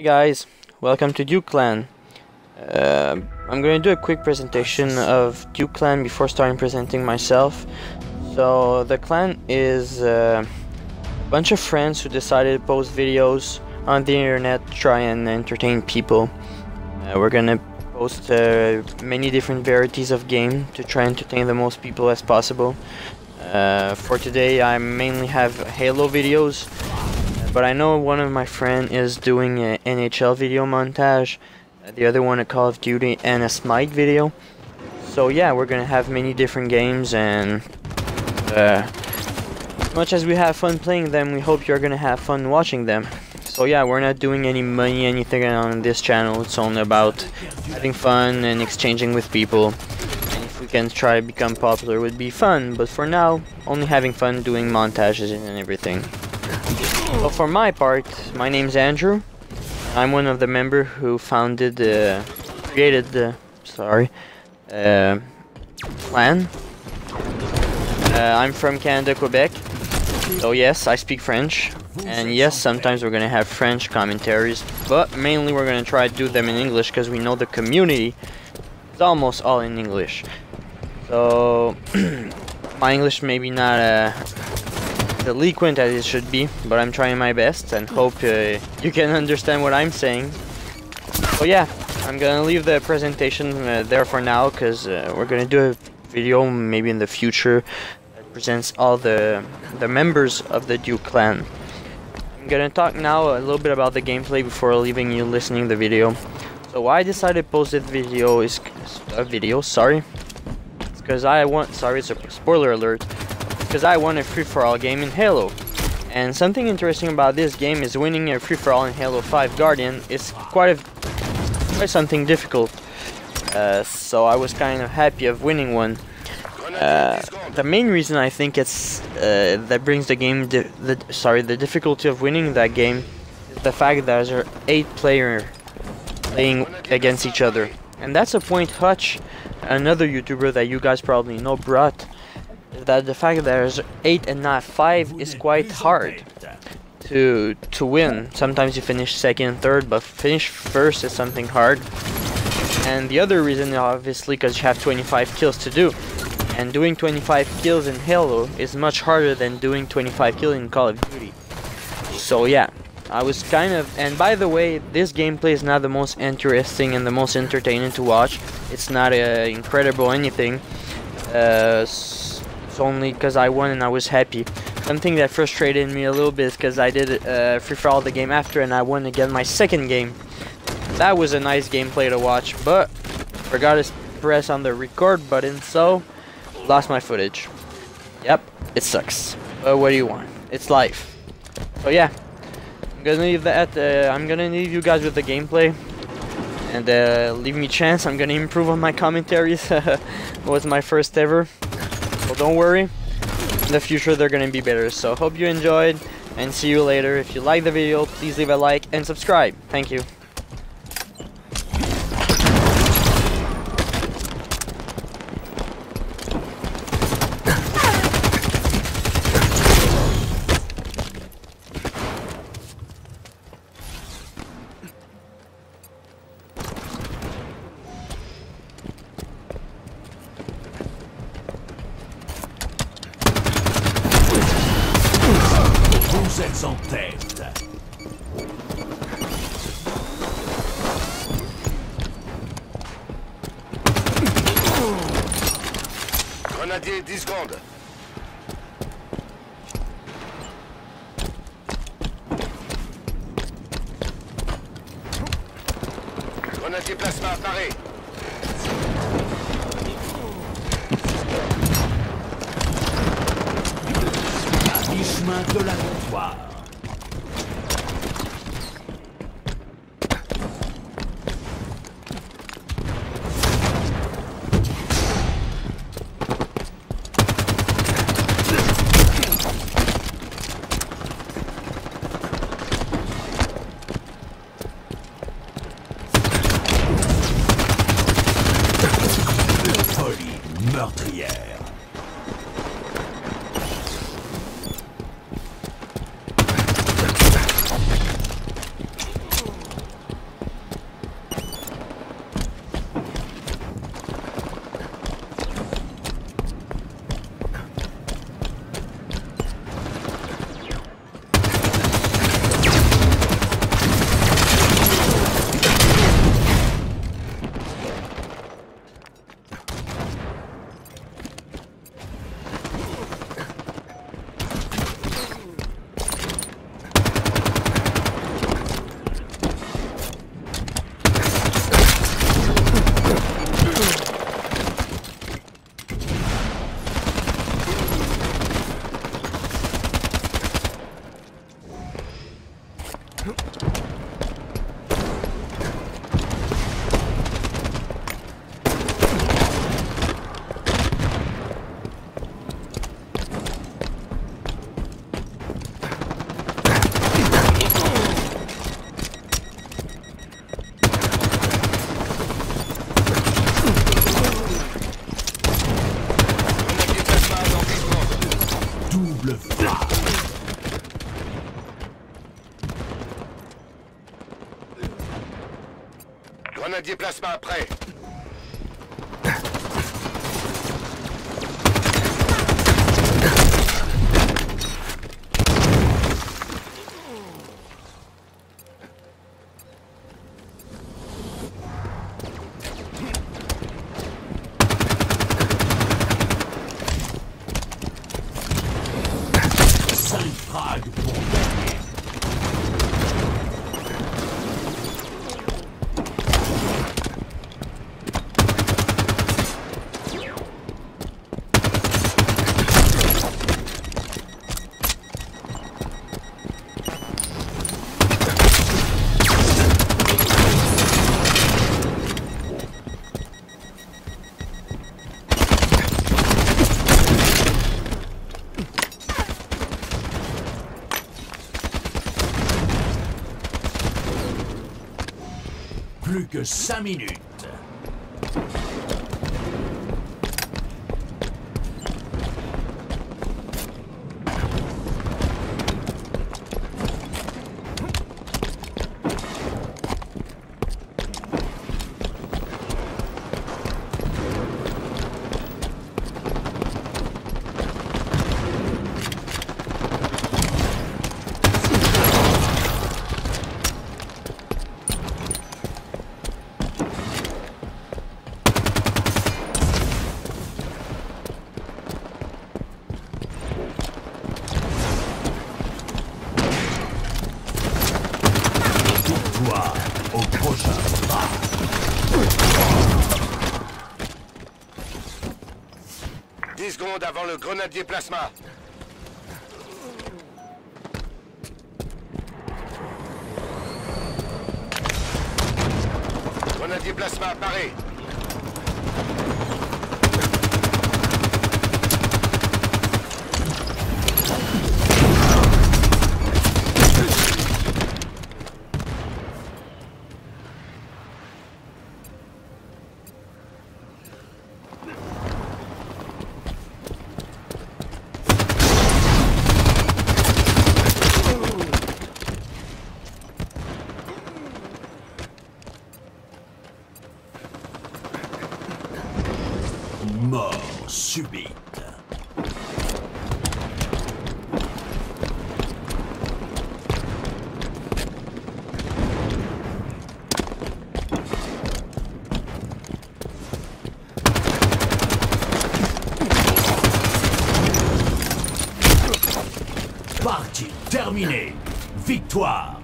Hey guys, welcome to Duke Clan. Uh, I'm going to do a quick presentation of Duke Clan before starting presenting myself. So the clan is uh, a bunch of friends who decided to post videos on the internet to try and entertain people. Uh, we're gonna post uh, many different varieties of game to try and entertain the most people as possible. Uh, for today I mainly have Halo videos but I know one of my friend is doing an NHL video montage, the other one a Call of Duty and a Smite video. So yeah, we're gonna have many different games and uh, as much as we have fun playing them, we hope you're gonna have fun watching them. So yeah, we're not doing any money, anything on this channel. It's only about having fun and exchanging with people. And if we can try to become popular, would be fun. But for now, only having fun doing montages and everything. Well, for my part, my name's Andrew. I'm one of the member who founded, uh, created the, sorry, uh, clan. Uh, I'm from Canada, Quebec. So yes, I speak French. And yes, sometimes we're gonna have French commentaries, but mainly we're gonna try to do them in English because we know the community is almost all in English. So, my English maybe not uh, delinquent as it should be, but I'm trying my best and hope uh, you can understand what I'm saying. So yeah, I'm gonna leave the presentation uh, there for now because uh, we're gonna do a video maybe in the future that presents all the the members of the Duke clan. I'm gonna talk now a little bit about the gameplay before leaving you listening the video. So why I decided to post this video is a video, sorry. It's because I want sorry it's a spoiler alert because I won a free-for-all game in Halo. And something interesting about this game is winning a free-for-all in Halo 5 Guardian is quite a quite something difficult. Uh, so I was kind of happy of winning one. Uh, the main reason I think it's uh, that brings the game the sorry the difficulty of winning that game is the fact that there's eight player playing against each other, and that's a point Hutch, another YouTuber that you guys probably know, brought that the fact that there's 8 and not 5 is quite hard to to win. Sometimes you finish second and third, but finish first is something hard. And the other reason obviously because you have 25 kills to do. And doing 25 kills in Halo is much harder than doing 25 kills in Call of Duty. So yeah, I was kind of... And by the way, this gameplay is not the most interesting and the most entertaining to watch. It's not uh, incredible anything. Uh, only because I won and I was happy. Something that frustrated me a little bit because I did uh, free for all the game after and I won again my second game. That was a nice gameplay to watch, but forgot to press on the record button, so lost my footage. Yep, it sucks. But what do you want? It's life. So yeah, I'm gonna leave that. Uh, I'm gonna leave you guys with the gameplay and uh, leave me chance. I'm gonna improve on my commentaries. was my first ever. Don't worry. In the future, they're going to be better. So hope you enjoyed and see you later. If you like the video, please leave a like and subscribe. Thank you. Vous êtes en tête. Grenadier, 10 secondes. Grenadier plasma, paré. Mi-chemin de la victoire. Folie meurtrière. Grenadier plasma dans 10 secondes. Double frappe. Grenadier plasma prêt. Plus que cinq minutes. Au prochain pas. 10 secondes avant le grenadier plasma. Grenadier plasma apparaît. Partie terminée. Victoire.